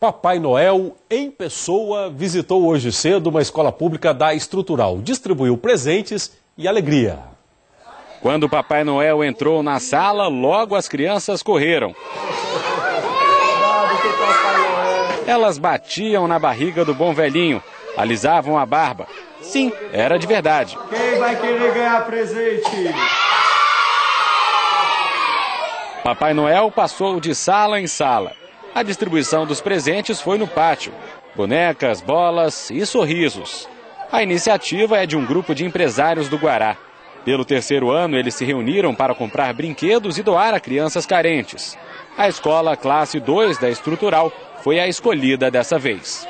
Papai Noel, em pessoa, visitou hoje cedo uma escola pública da Estrutural. Distribuiu presentes e alegria. Quando o Papai Noel entrou na sala, logo as crianças correram. Elas batiam na barriga do bom velhinho, alisavam a barba. Sim, era de verdade. Quem vai querer ganhar presente? Papai Noel passou de sala em sala. A distribuição dos presentes foi no pátio. Bonecas, bolas e sorrisos. A iniciativa é de um grupo de empresários do Guará. Pelo terceiro ano, eles se reuniram para comprar brinquedos e doar a crianças carentes. A escola classe 2 da estrutural foi a escolhida dessa vez.